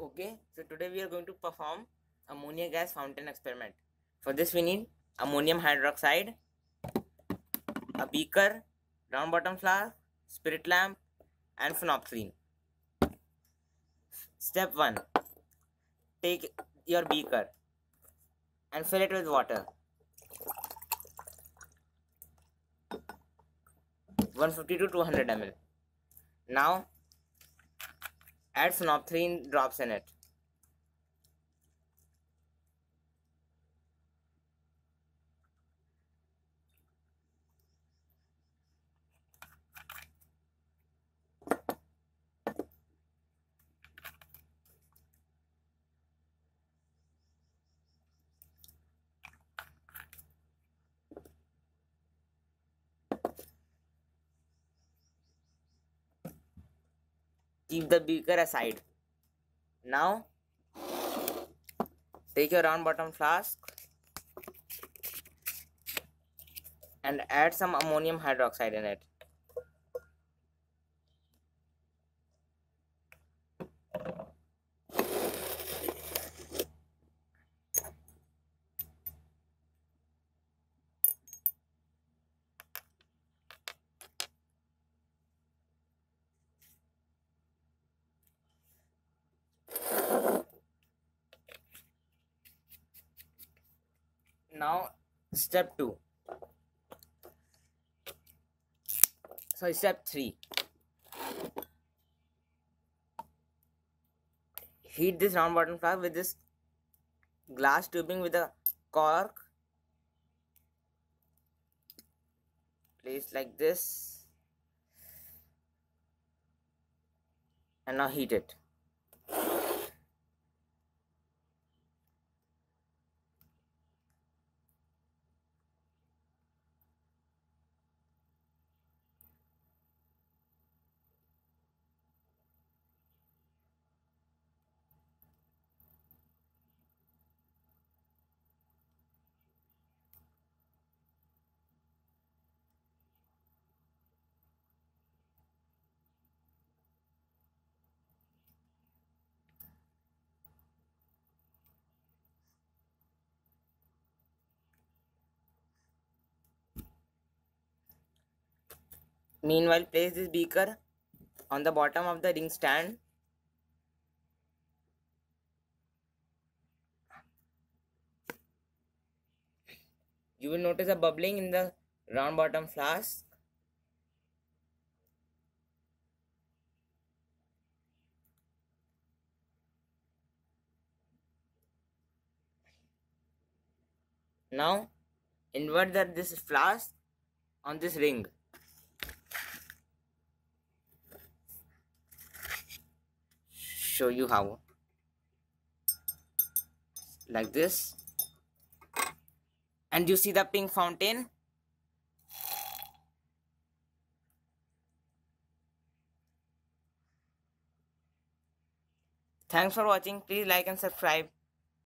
Okay, so today we are going to perform ammonia gas fountain experiment. For this we need ammonium hydroxide, a beaker, round bottom flask, spirit lamp and phenolphthalein. Step 1. Take your beaker and fill it with water. 150 to 200 ml. Now add phenolphthalein drops in it. Keep the beaker aside. Now take your round bottom flask and add some ammonium hydroxide in it now step 2 so step 3 heat this round bottom flask with this glass tubing with a cork. Placed like this. And now heat it Meanwhile, place this beaker on the bottom of the ring stand. You will notice a bubbling in the round bottom flask. Now, invert the, this flask on this ring. Show you how like this. And you see the pink fountain? Thanks for watching. Please like and subscribe